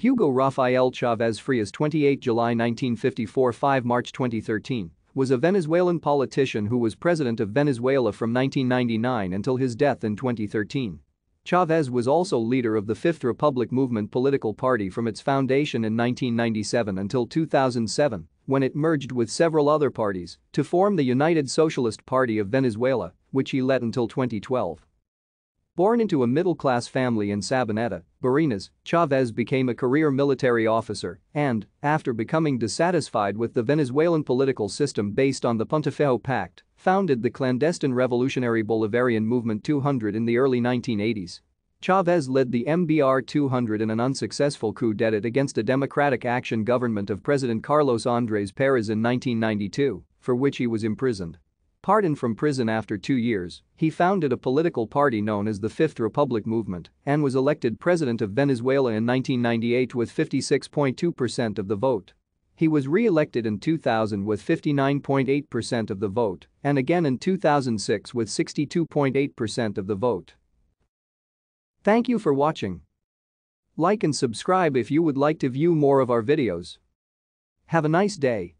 Hugo Rafael Chavez Frias 28 July 1954 5 March 2013 was a Venezuelan politician who was president of Venezuela from 1999 until his death in 2013. Chavez was also leader of the Fifth Republic Movement political party from its foundation in 1997 until 2007, when it merged with several other parties to form the United Socialist Party of Venezuela, which he led until 2012. Born into a middle-class family in Sabaneta, Barinas, Chavez became a career military officer and, after becoming dissatisfied with the Venezuelan political system based on the Puntofijo Pact, founded the clandestine Revolutionary Bolivarian Movement 200 in the early 1980s. Chavez led the MBR 200 in an unsuccessful coup d'etat against a Democratic Action government of President Carlos Andrés Pérez in 1992, for which he was imprisoned. Pardoned from prison after two years, he founded a political party known as the Fifth Republic Movement and was elected president of Venezuela in 1998 with 56.2% of the vote. He was re-elected in 2000 with 59.8% of the vote and again in 2006 with 62.8% of the vote. Thank you for watching. Like and subscribe if you would like to view more of our videos. Have a nice day.